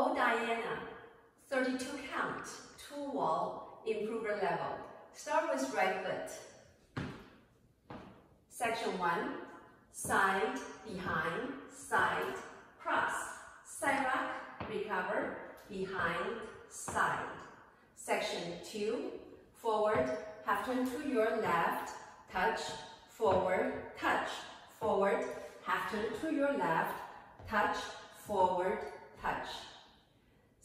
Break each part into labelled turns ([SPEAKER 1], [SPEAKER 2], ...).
[SPEAKER 1] Oh Diana, 32 count, two wall, improver level. Start with right foot. Section 1, side, behind, side, cross. Side rock, recover, behind, side. Section 2, forward, half turn to your left, touch, forward, touch, forward, half turn to your left, touch, forward, touch.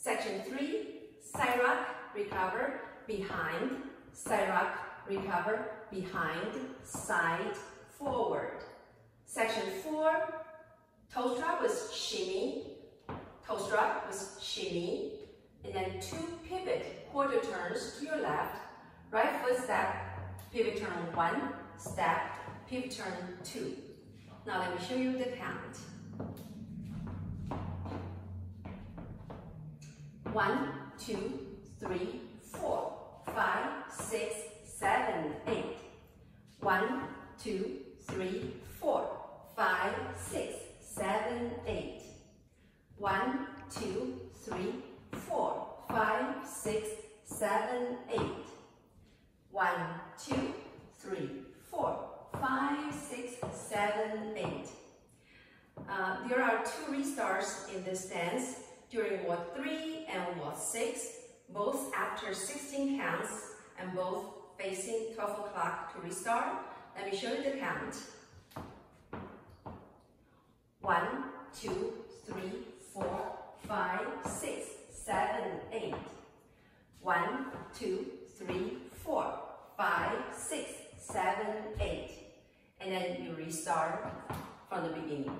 [SPEAKER 1] Section 3, side rock, recover, behind, side rock, recover, behind, side, forward. Section 4, toe strut with shimmy, toe strut with shimmy, and then two pivot quarter turns to your left, right foot step, pivot turn one, step, pivot turn two. Now let me show you the count. One, two, three, four, five, six, seven, eight. One, two, three, four, five, six, seven, eight. One, two, three, four, five, six, seven, eight. One, two, three, four, five, six, seven, eight. Uh, there are two restarts in this dance during wall 3 and wall 6, both after 16 counts and both facing 12 o'clock to restart. Let me show you the count. 1, 2, 3, 4, 5, 6, 7, 8. 1, 2, 3, 4, 5, 6, 7, 8. And then you restart from the beginning.